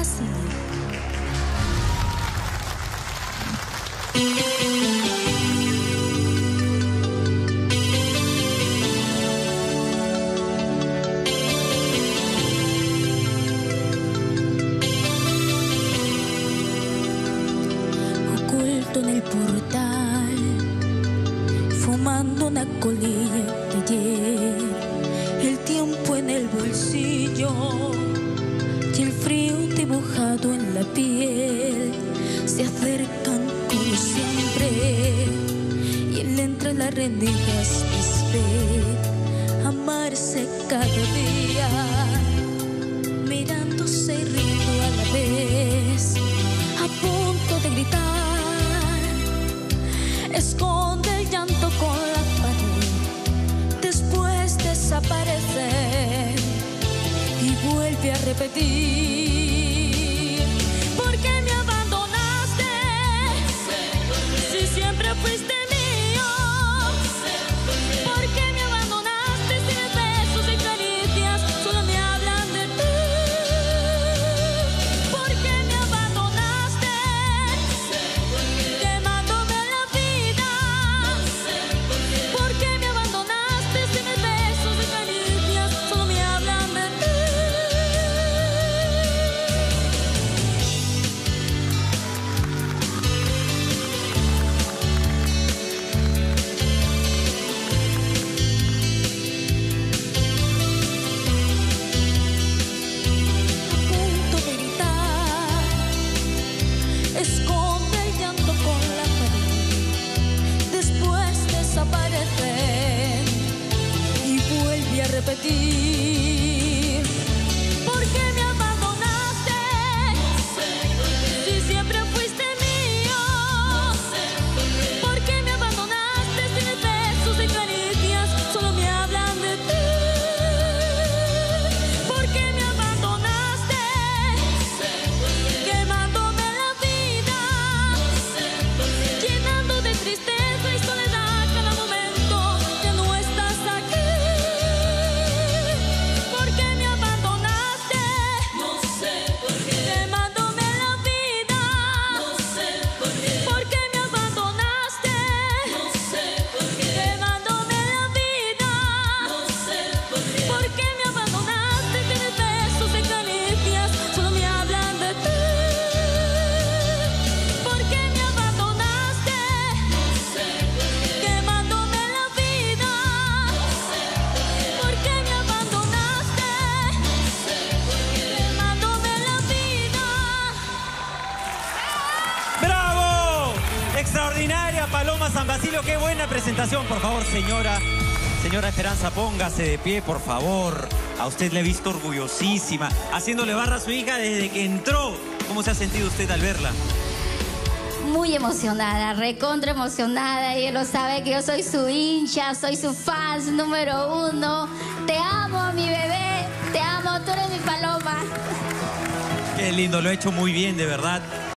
así. Oculto en el portal, fumando una colilla de ayer, bolsillo y el frío dibujado en la piel se acercan como siempre y él entre las rendijas ver amarse cada día mirándose y riendo a la vez a punto de gritar. Esconde el llanto con la pared después desaparece vuelve a repetir repetir. ¿Por qué me Extraordinaria Paloma San Basilio, qué buena presentación, por favor, señora. Señora Esperanza, póngase de pie, por favor. A usted le he visto orgullosísima, haciéndole barra a su hija desde que entró. ¿Cómo se ha sentido usted al verla? Muy emocionada, recontra emocionada. Y él lo sabe que yo soy su hincha, soy su fans número uno. Te amo, mi bebé. Te amo, tú eres mi paloma. Qué lindo, lo ha hecho muy bien, de verdad.